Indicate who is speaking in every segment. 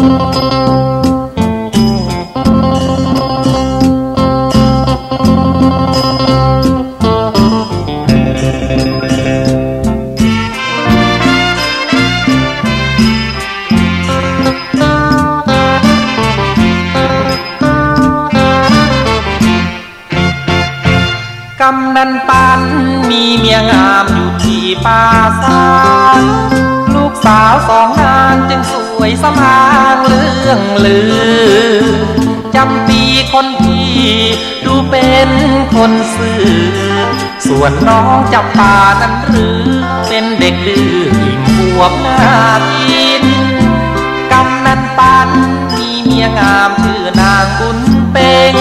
Speaker 1: กำนันปันมีเมียงามอยู่ที่ป่าซางลูกสาวสองนางจึงส วยสมางเรื่องลือ จำปีคนพี่ดูเป็นคนซื่อ ส่วนน้องจำปานั้นหรือ เป็นเด็กดื้อยิ่งบวบหน้ากินกำนันปันมีเมียงามชื่อนางบุญเป็ง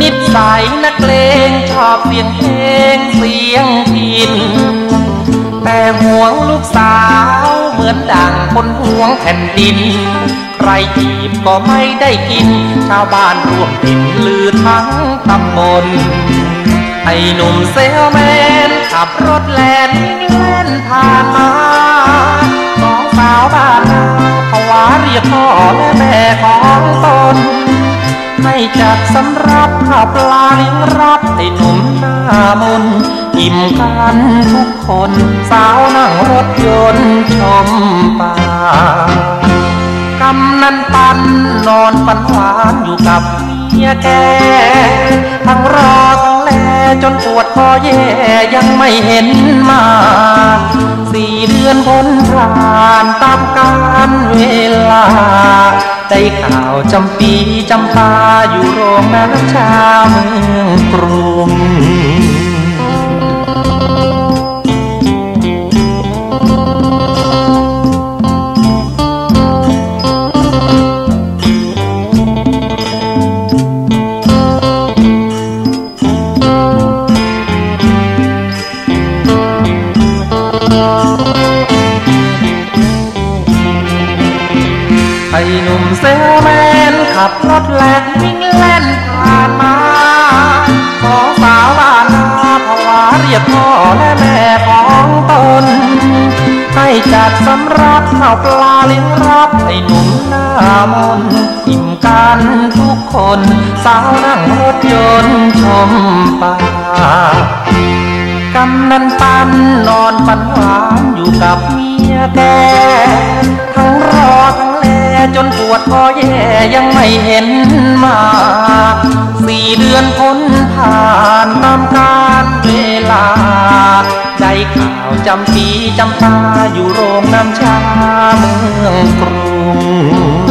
Speaker 1: นิสัยนักเลงชอบเสียงเพลงเสียงพินแต่ห่วงลูกสาว มือนดังคนห่วงแผ่นดิน ใครจีบก็ไม่ได้กิน ชาวบ้านร่วมกินลือทั้งตำบลไอ้หนุ่มเซลแมน ขับรถแล่นเล่นผ่านมาสองสาวบ้านนาภาวะเรียกพ่อและแม่ของตนให้จัดสำรับข้าวปลาเลี้ยงรับไอ้หนุ่มหน้ามนอิ่มกันทุกคน สาวนั่งรถยนต์ อนฝันหวานอยู่กับเมียแกทั้งรอทั้งแลจนปวดคอแย่ยังไม่เห็นมาสี่เดือนพ้นผ่านตามกาลเวลา ได้ข่าวจำปีจำปาอยู่โรงแรมชาเมืองกรุง ไอ้หนุ่มเซลแมนขับรถแล่นวิ่งเล่นผ่านมาสองสาวบ้านนาภาวะเรียกพ่อและแม่ของตน ให้จัดสำรับข้าวปลาเลี้ยงรับไอ้หนุ่มหน้ามนอิ่มกันทุกคน สาวนั่งรถยนต์ชมป่า กำนันปันนอนฝันหวานอยู่กับเมียแกทั้งรอทั้งแลจนปวดคอแย่ยังไม่เห็นมาสี่เดือนพ้นผ่านตามกาลเวลาได้ข่าวจำปีจำปาอยู่โรงน้ำชาเมืองกรุง